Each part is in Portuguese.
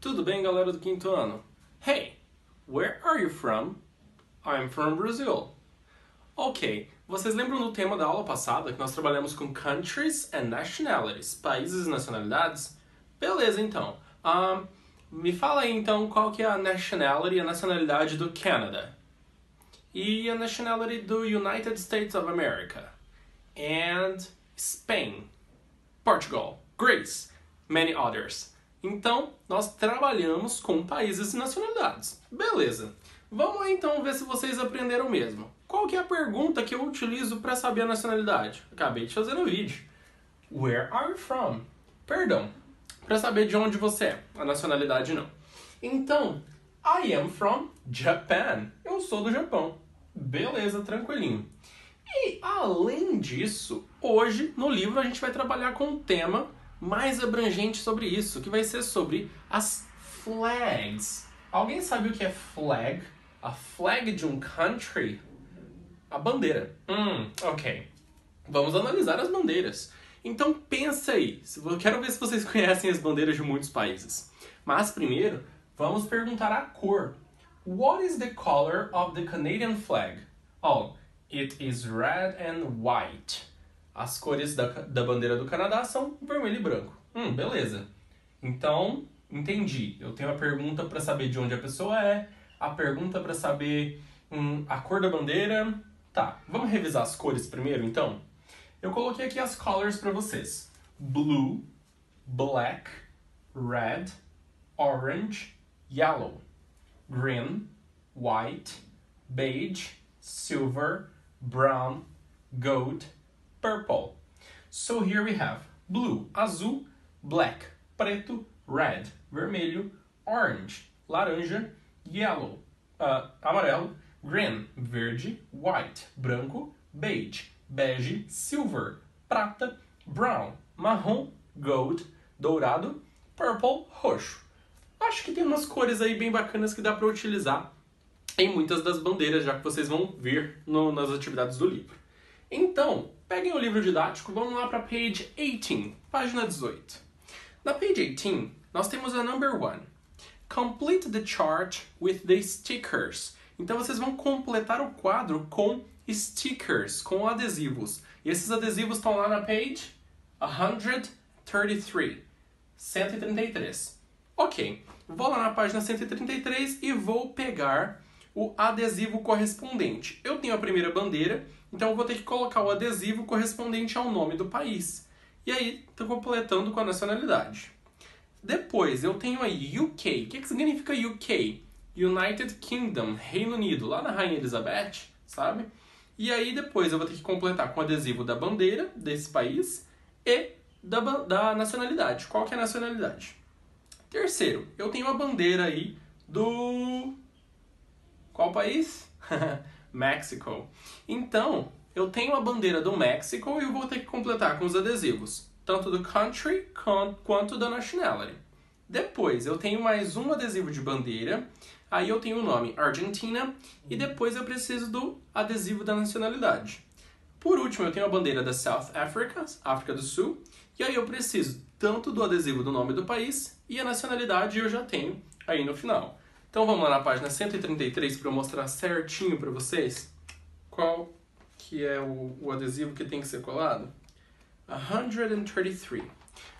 Tudo bem, galera do quinto ano? Hey, where are you from? I'm from Brazil. Ok, vocês lembram do tema da aula passada que nós trabalhamos com countries and nationalities, países e nacionalidades? Beleza, então. Um, me fala aí então qual que é a nationality, a nacionalidade do Canada. E a nationality do United States of America. And Spain, Portugal, Greece, many others. Então, nós trabalhamos com países e nacionalidades. Beleza. Vamos então ver se vocês aprenderam mesmo. Qual que é a pergunta que eu utilizo para saber a nacionalidade? Acabei de fazer no vídeo. Where are you from? Perdão. Para saber de onde você é. A nacionalidade não. Então, I am from Japan. Eu sou do Japão. Beleza, tranquilinho. E além disso, hoje no livro a gente vai trabalhar com um tema mais abrangente sobre isso, que vai ser sobre as flags. Alguém sabe o que é flag? A flag de um country? A bandeira. Hum, ok. Vamos analisar as bandeiras. Então pensa aí. Quero ver se vocês conhecem as bandeiras de muitos países. Mas primeiro, vamos perguntar a cor. What is the color of the Canadian flag? Oh, It is red and white. As cores da, da bandeira do Canadá são vermelho e branco. Hum, beleza. Então, entendi. Eu tenho a pergunta para saber de onde a pessoa é, a pergunta para saber hum, a cor da bandeira. Tá, vamos revisar as cores primeiro, então? Eu coloquei aqui as colors para vocês. Blue, black, red, orange, yellow, green, white, beige, silver, brown, gold, purple. So here we have blue, azul, black, preto, red, vermelho, orange, laranja, yellow, uh, amarelo, green, verde, white, branco, beige, bege, silver, prata, brown, marrom, gold, dourado, purple, roxo. Acho que tem umas cores aí bem bacanas que dá para utilizar em muitas das bandeiras, já que vocês vão ver no, nas atividades do livro. Então, peguem o livro didático, vamos lá para page 18, página 18. Na page 18, nós temos a number 1. Complete the chart with the stickers. Então vocês vão completar o quadro com stickers, com adesivos. E esses adesivos estão lá na page 133. 133. Ok, vou lá na página 133 e vou pegar o adesivo correspondente. Eu tenho a primeira bandeira, então eu vou ter que colocar o adesivo correspondente ao nome do país. E aí, estou completando com a nacionalidade. Depois, eu tenho aí UK. O que, que significa UK? United Kingdom, Reino Unido, lá na Rainha Elizabeth, sabe? E aí, depois, eu vou ter que completar com o adesivo da bandeira desse país e da, da nacionalidade. Qual que é a nacionalidade? Terceiro, eu tenho a bandeira aí do qual país? México. Então, eu tenho a bandeira do México e eu vou ter que completar com os adesivos, tanto do country quanto da nationality. Depois, eu tenho mais um adesivo de bandeira, aí eu tenho o nome Argentina e depois eu preciso do adesivo da nacionalidade. Por último, eu tenho a bandeira da South Africa, África do Sul, e aí eu preciso tanto do adesivo do nome do país e a nacionalidade eu já tenho aí no final. Então vamos lá na página 133 para eu mostrar certinho para vocês qual que é o, o adesivo que tem que ser colado. 133.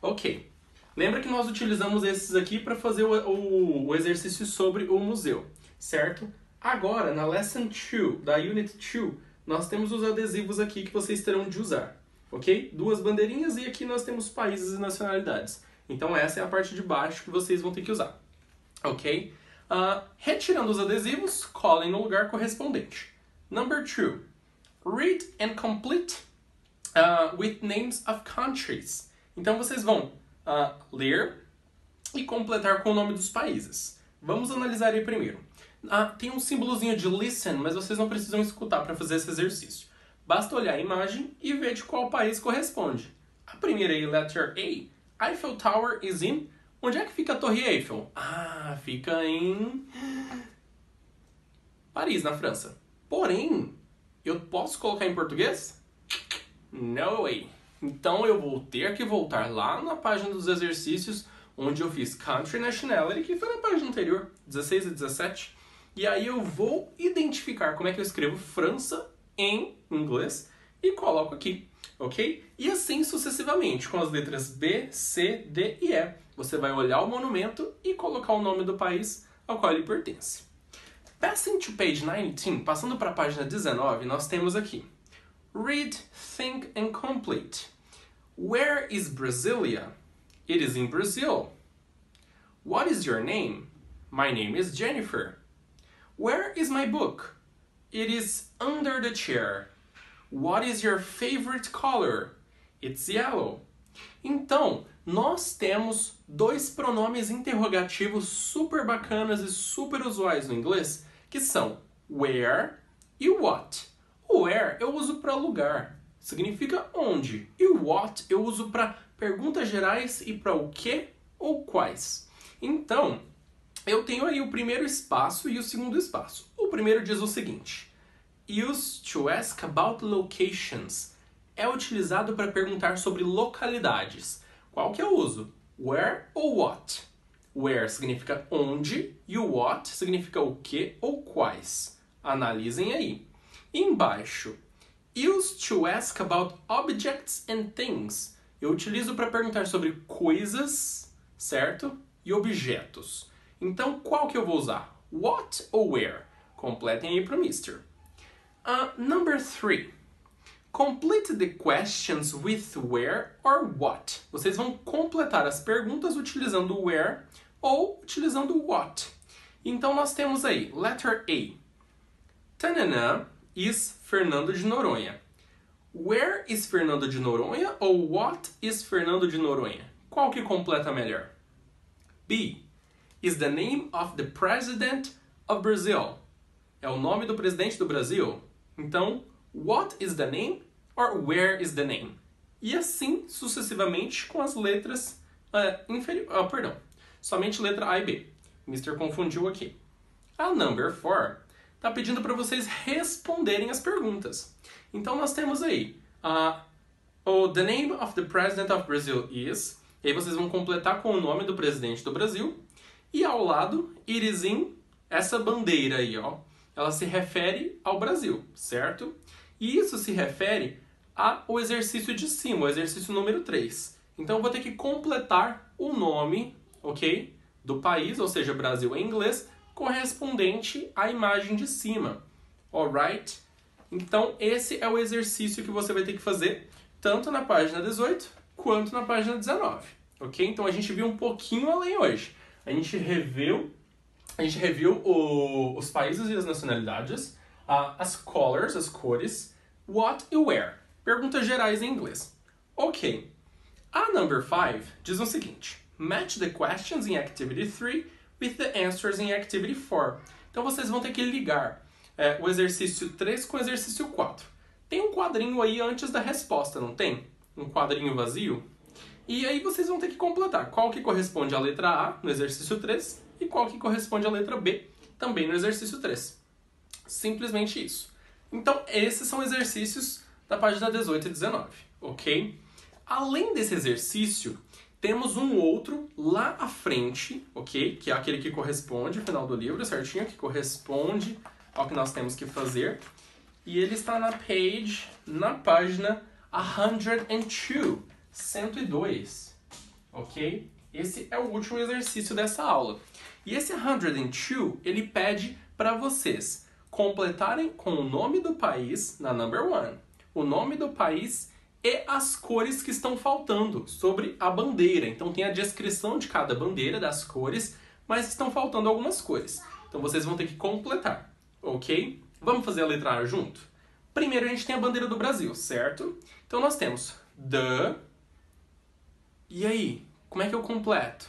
Ok. Lembra que nós utilizamos esses aqui para fazer o, o, o, exercício sobre o museu, certo? Agora, na Lesson 2, da Unit 2, nós temos os adesivos aqui que vocês terão de usar, ok? Duas bandeirinhas e aqui nós temos países e nacionalidades. Então essa é a parte de baixo que vocês vão ter que usar, ok? Uh, retirando os adesivos, colhem no lugar correspondente. Number two, read and complete uh, with names of countries. Então vocês vão uh, ler e completar com o nome dos países. Vamos analisar aí primeiro. Tem um símbolozinho de listen, mas vocês não precisam escutar para fazer esse exercício. Basta olhar a imagem e ver de qual país corresponde. A primeira aí, letter A. Eiffel Tower is in Onde é que fica a Torre Eiffel? Ah, fica em Paris, na França. Porém, eu posso colocar em português? No way. Então eu vou ter que voltar lá na página dos exercícios onde eu fiz Country Nationality, que foi na página anterior, 16 e 17. E aí eu vou identificar como é que eu escrevo França em inglês e coloco aqui, ok? E assim sucessivamente, com as letras B, C, D e E. Você vai olhar o monumento e colocar o nome do país ao qual ele pertence. Passing to page 19, passando para a página 19, nós temos aqui Read, think and complete. Where is Brasilia? It is in Brazil. What is your name? My name is Jennifer. Where is my book? It is under the chair. What is your favorite color? It's yellow. Então, nós temos dois pronomes interrogativos super bacanas e super usuais no inglês, que são where e what. O where eu uso para lugar, significa onde, e o what eu uso para perguntas gerais e para o que ou quais. Então, eu tenho aí o primeiro espaço e o segundo espaço. O primeiro diz o seguinte: Use to ask about locations é utilizado para perguntar sobre localidades. Qual que é o uso? Where ou what? Where significa onde e o what significa o que ou quais. Analisem aí. Embaixo, use to ask about objects and things. Eu utilizo para perguntar sobre coisas, certo? E objetos. Então, qual que eu vou usar? What ou where? Completem aí para o Mister. Uh, number three. Complete the questions with where or what. Vocês vão completar as perguntas utilizando where ou utilizando what. Então nós temos aí, letter A. Tananã is Fernando de Noronha. Where is Fernando de Noronha ou what is Fernando de Noronha? Qual que completa melhor? B. Is the name of the president of Brazil. É o nome do presidente do Brasil? Então, what is the name or where is the name? E assim sucessivamente com as letras uh, inferiores. Uh, perdão, somente letra A e B. Mr. confundiu aqui. A number 4 está pedindo para vocês responderem as perguntas. Então nós temos aí uh, The name of the President of Brazil is. E aí vocês vão completar com o nome do presidente do Brasil. E ao lado, it is in essa bandeira aí, ó ela se refere ao Brasil, certo? E isso se refere ao exercício de cima, o exercício número 3. Então eu vou ter que completar o nome, ok? Do país, ou seja, Brasil em inglês, correspondente à imagem de cima. Alright? Então esse é o exercício que você vai ter que fazer tanto na página 18 quanto na página 19. Ok? Então a gente viu um pouquinho além hoje. A gente reveu a gente reviu o, os países e as nacionalidades, uh, as colors, as cores, what e where. Perguntas gerais em inglês. Ok. A number 5 diz o seguinte: Match the questions in activity 3 with the answers in activity 4. Então vocês vão ter que ligar é, o exercício 3 com o exercício 4. Tem um quadrinho aí antes da resposta, não tem? Um quadrinho vazio? E aí vocês vão ter que completar qual que corresponde à letra A no exercício 3 e qual que corresponde à letra B, também no exercício 3. Simplesmente isso. Então, esses são exercícios da página 18 e 19, ok? Além desse exercício, temos um outro lá à frente, ok? Que é aquele que corresponde ao final do livro, certinho? Que corresponde ao que nós temos que fazer. E ele está na page, na página 102, 102, ok? Esse é o último exercício dessa aula. E esse 102, ele pede para vocês completarem com o nome do país na number one, o nome do país e as cores que estão faltando sobre a bandeira. Então tem a descrição de cada bandeira, das cores, mas estão faltando algumas cores. Então vocês vão ter que completar, ok? Vamos fazer a letra A junto? Primeiro a gente tem a bandeira do Brasil, certo? Então nós temos the. E aí, como é que eu completo?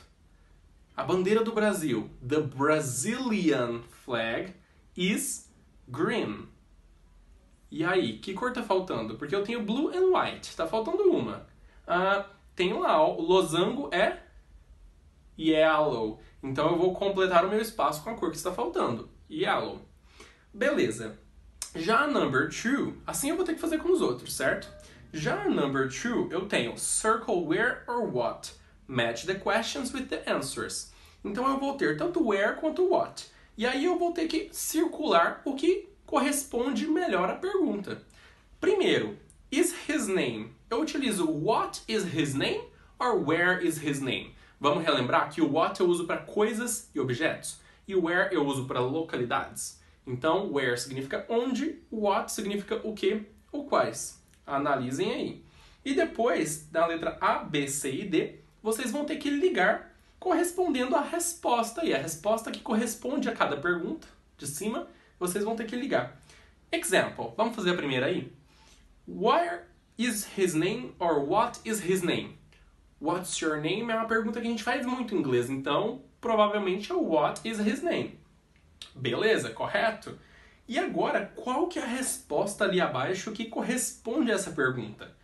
A bandeira do Brasil, the Brazilian flag, is green. E aí, que cor tá faltando? Porque eu tenho blue and white, tá faltando uma. Uh, tenho lá, o losango é yellow. Então eu vou completar o meu espaço com a cor que está faltando, yellow. Beleza. Já a number two, assim eu vou ter que fazer com os outros, certo? Já a number two, eu tenho circle where or what. Match the questions with the answers. Então eu vou ter tanto where quanto what. E aí eu vou ter que circular o que corresponde melhor à pergunta. Primeiro, is his name? Eu utilizo what is his name or where is his name? Vamos relembrar que o what eu uso para coisas e objetos e where eu uso para localidades. Então, where significa onde, what significa o que ou quais. Analisem aí. E depois, na letra A, B, C e D, vocês vão ter que ligar correspondendo à resposta. E a resposta que corresponde a cada pergunta de cima, vocês vão ter que ligar. Example. Vamos fazer a primeira aí? Where is his name or what is his name? What's your name é uma pergunta que a gente faz muito em inglês, então provavelmente é what is his name. Beleza, correto? E agora, qual que é a resposta ali abaixo que corresponde a essa pergunta?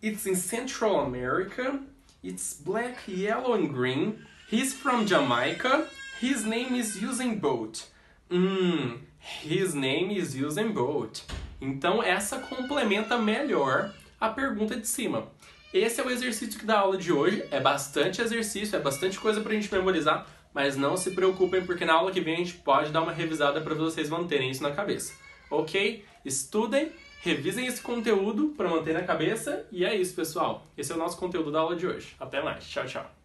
It's in Central America. It's black, yellow and green. He's from Jamaica. His name is Usain Bolt. Hum, his name is Usain Bolt. Então essa complementa melhor a pergunta de cima. Esse é o exercício que dá aula de hoje. É bastante exercício, é bastante coisa pra gente memorizar, mas não se preocupem porque na aula que vem a gente pode dar uma revisada para vocês manterem isso na cabeça. Ok? Estudem, revisem esse conteúdo para manter na cabeça e é isso, pessoal. Esse é o nosso conteúdo da aula de hoje. Até mais. Tchau, tchau.